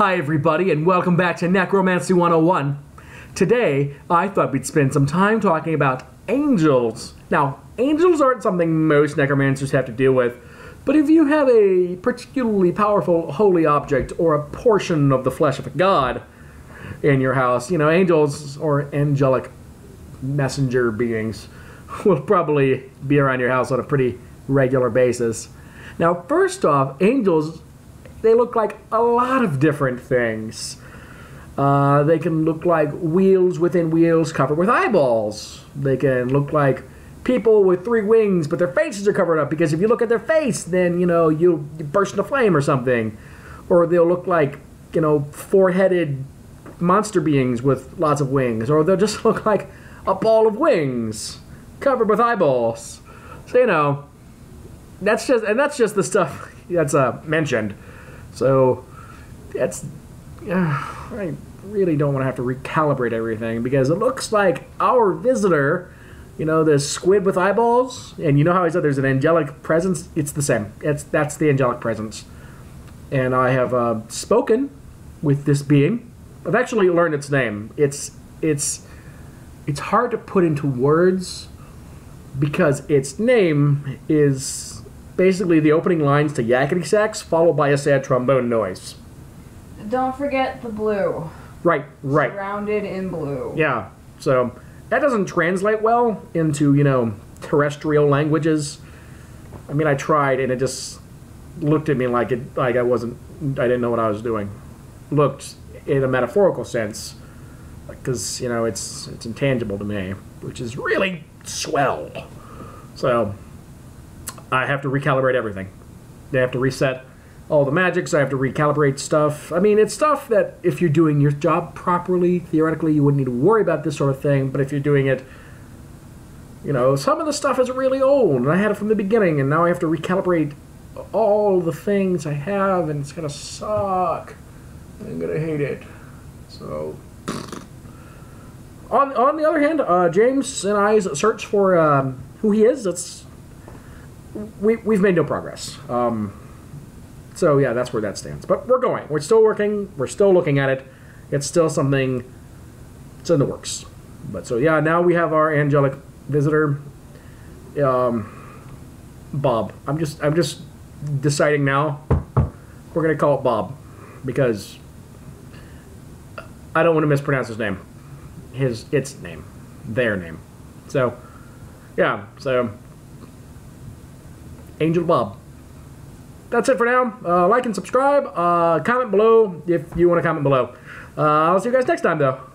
Hi, everybody, and welcome back to Necromancy 101. Today, I thought we'd spend some time talking about angels. Now, angels aren't something most necromancers have to deal with, but if you have a particularly powerful holy object or a portion of the flesh of a god in your house, you know, angels or angelic messenger beings will probably be around your house on a pretty regular basis. Now, first off, angels they look like a lot of different things. Uh, they can look like wheels within wheels covered with eyeballs. They can look like people with three wings, but their faces are covered up because if you look at their face, then you know you'll you burst into flame or something. Or they'll look like you know four-headed monster beings with lots of wings, or they'll just look like a ball of wings covered with eyeballs. So you know, that's just and that's just the stuff that's uh, mentioned. So that's uh, I really don't want to have to recalibrate everything because it looks like our visitor, you know, the squid with eyeballs, and you know how I said there's an angelic presence. It's the same. It's that's the angelic presence, and I have uh, spoken with this being. I've actually learned its name. It's it's it's hard to put into words because its name is basically the opening lines to Yakety Sax, followed by a sad trombone noise. Don't forget the blue. Right, right. Surrounded in blue. Yeah. So that doesn't translate well into, you know, terrestrial languages. I mean, I tried and it just looked at me like it like I wasn't I didn't know what I was doing. Looked in a metaphorical sense because, you know, it's it's intangible to me, which is really swell. So, I have to recalibrate everything. They have to reset all the magics. I have to recalibrate stuff. I mean, it's stuff that if you're doing your job properly, theoretically, you wouldn't need to worry about this sort of thing. But if you're doing it, you know, some of the stuff is really old, and I had it from the beginning, and now I have to recalibrate all the things I have, and it's gonna suck. I'm gonna hate it. So. On, on the other hand, uh, James and I's search for um, who he is, that's we, we've made no progress. Um, so yeah, that's where that stands. But we're going. We're still working. We're still looking at it. It's still something. It's in the works. But so yeah, now we have our angelic visitor, um, Bob. I'm just I'm just deciding now. We're gonna call it Bob because I don't want to mispronounce his name. His its name, their name. So yeah. So Angel Bob. That's it for now. Uh, like and subscribe. Uh, comment below if you want to comment below. Uh, I'll see you guys next time, though.